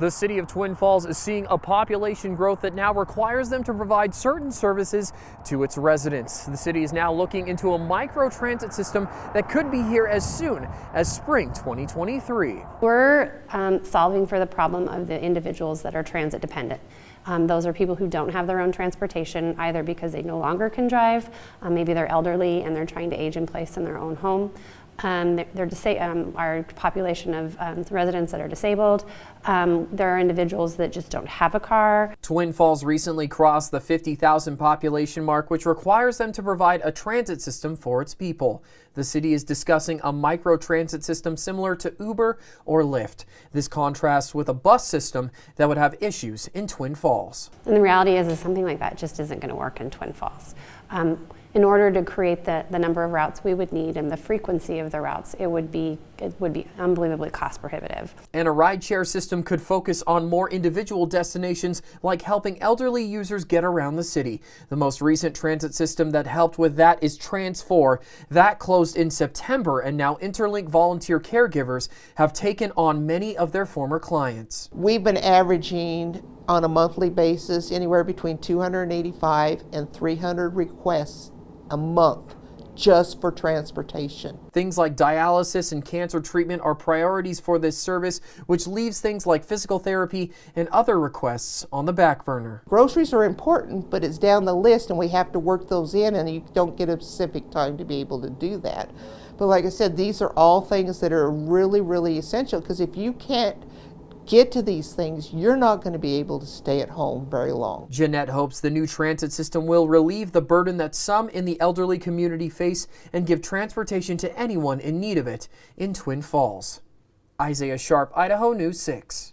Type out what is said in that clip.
The city of Twin Falls is seeing a population growth that now requires them to provide certain services to its residents. The city is now looking into a micro transit system that could be here as soon as spring 2023. We're um, solving for the problem of the individuals that are transit dependent. Um, those are people who don't have their own transportation, either because they no longer can drive, um, maybe they're elderly and they're trying to age in place in their own home, um, they're, they're um, our population of um, residents that are disabled. Um, there are individuals that just don't have a car. Twin Falls recently crossed the 50,000 population mark, which requires them to provide a transit system for its people. The city is discussing a micro transit system similar to Uber or Lyft. This contrasts with a bus system that would have issues in Twin Falls. And the reality is, is something like that just isn't going to work in Twin Falls. Um, in order to create the, the number of routes we would need and the frequency of the routes, it would be it would be unbelievably cost prohibitive. And a rideshare system could focus on more individual destinations like helping elderly users get around the city. The most recent transit system that helped with that is Trans IV. That closed in September and now Interlink volunteer caregivers have taken on many of their former clients. We've been averaging on a monthly basis anywhere between 285 and 300 requests a month just for transportation. Things like dialysis and cancer treatment are priorities for this service, which leaves things like physical therapy and other requests on the back burner. Groceries are important, but it's down the list and we have to work those in and you don't get a specific time to be able to do that. But like I said, these are all things that are really, really essential because if you can't get to these things, you're not going to be able to stay at home very long. Jeanette hopes the new transit system will relieve the burden that some in the elderly community face and give transportation to anyone in need of it in Twin Falls. Isaiah Sharp, Idaho News 6.